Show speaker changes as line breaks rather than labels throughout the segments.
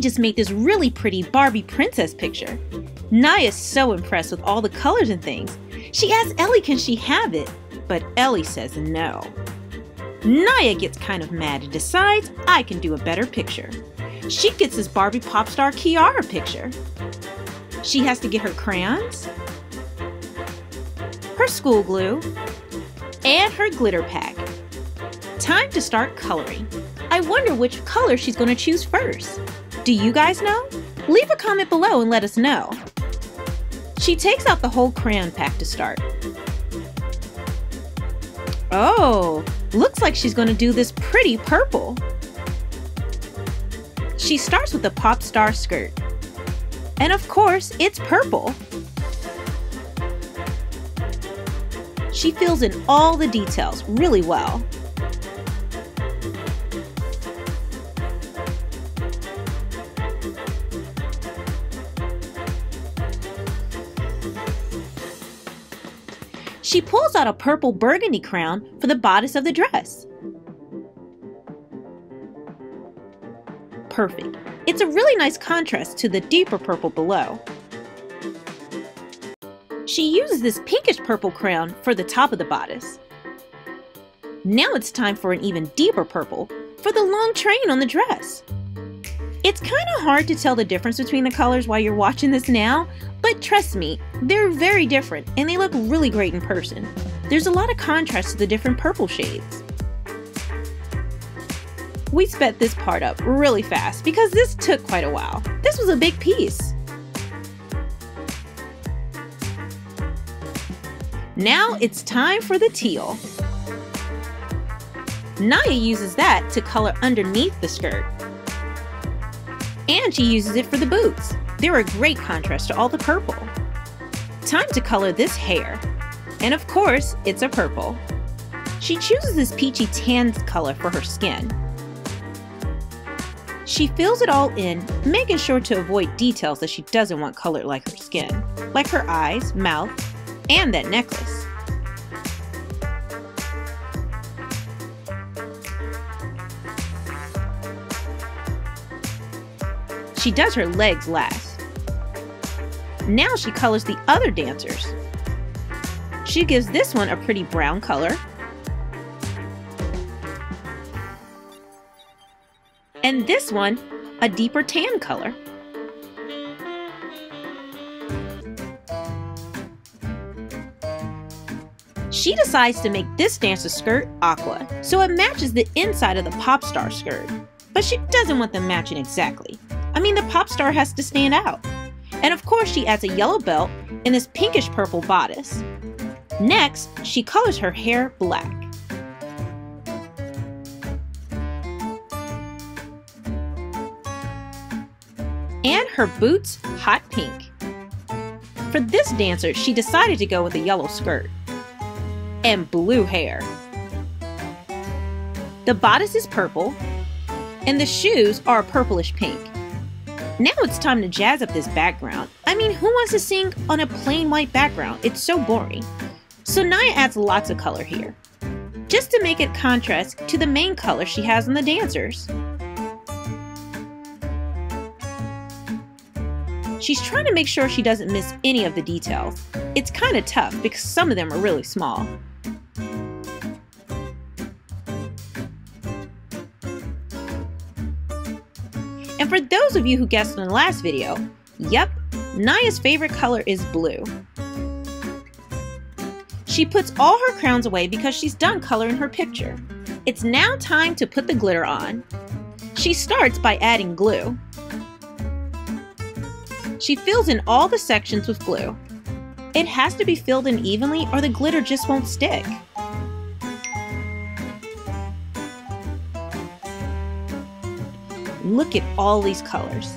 just made this really pretty Barbie princess picture. Naiah's so impressed with all the colors and things. She asks Ellie can she have it, but Ellie says no. Naiah gets kind of mad and decides I can do a better picture. She gets this Barbie pop star Kiara picture. She has to get her crayons, her school glue, and her glitter pack. Time to start coloring. I wonder which color she's going to choose first. Do you guys know? Leave a comment below and let us know. She takes out the whole crayon pack to start. Oh, looks like she's going to do this pretty purple. She starts with the pop star skirt. And of course, it's purple. She fills in all the details really well. She pulls out a purple burgundy crown for the bodice of the dress. Perfect. It's a really nice contrast to the deeper purple below. She uses this pinkish purple crown for the top of the bodice. Now it's time for an even deeper purple for the long train on the dress. It's kind of hard to tell the difference between the colors while you're watching this now, but trust me, they're very different and they look really great in person. There's a lot of contrast to the different purple shades. We sped this part up really fast because this took quite a while. This was a big piece. Now it's time for the teal. Naiah uses that to color underneath the skirt. And she uses it for the boots. They're a great contrast to all the purple. Time to color this hair. And of course, it's a purple. She chooses this peachy tan color for her skin. She fills it all in, making sure to avoid details that she doesn't want colored like her skin, like her eyes, mouth, and that necklace. She does her legs last. Now she colors the other dancers. She gives this one a pretty brown color. And this one a deeper tan color. She decides to make this dancer's skirt aqua, so it matches the inside of the pop star skirt. But she doesn't want them matching exactly. I mean, the pop star has to stand out. And of course, she adds a yellow belt and this pinkish purple bodice. Next, she colors her hair black. And her boots hot pink. For this dancer, she decided to go with a yellow skirt and blue hair. The bodice is purple, and the shoes are a purplish pink. Now it's time to jazz up this background. I mean, who wants to sing on a plain white background? It's so boring. So Naiah adds lots of color here, just to make it contrast to the main color she has on the dancers. She's trying to make sure she doesn't miss any of the details. It's kind of tough because some of them are really small. And for those of you who guessed in the last video, yep, Naiah's favorite color is blue. She puts all her crowns away because she's done coloring her picture. It's now time to put the glitter on. She starts by adding glue. She fills in all the sections with glue. It has to be filled in evenly or the glitter just won't stick. Look at all these colors.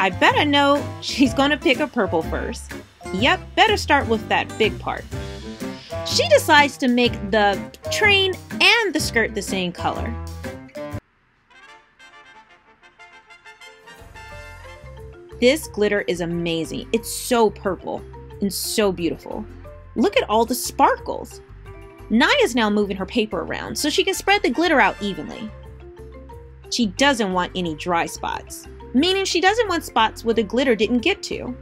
I bet I know she's gonna pick a purple first. Yep, better start with that big part. She decides to make the train and the skirt the same color. This glitter is amazing. It's so purple and so beautiful. Look at all the sparkles. Naiah's now moving her paper around so she can spread the glitter out evenly. She doesn't want any dry spots, meaning she doesn't want spots where the glitter didn't get to.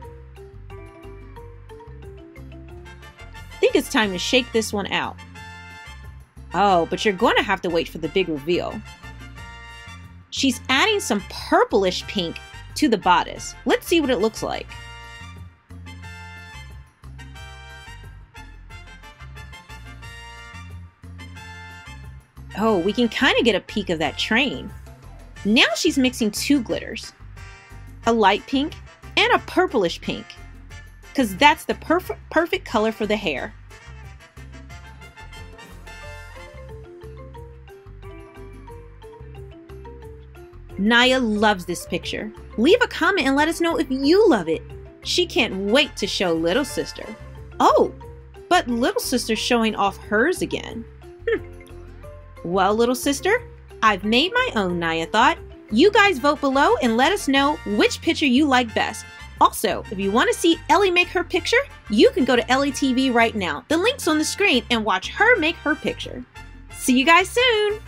think it's time to shake this one out. Oh, but you're going to have to wait for the big reveal. She's adding some purplish pink to the bodice. Let's see what it looks like. Oh, we can kind of get a peek of that train. Now she's mixing two glitters. A light pink and a purplish pink. Because that's the perf perfect color for the hair. Naiah loves this picture. Leave a comment and let us know if you love it. She can't wait to show little sister. Oh, but little sister's showing off hers again. Hm. Well, little sister, I've made my own Naiah thought. You guys vote below and let us know which picture you like best. Also, if you want to see Ellie make her picture, you can go to Ellie TV right now. The link's on the screen and watch her make her picture. See you guys soon!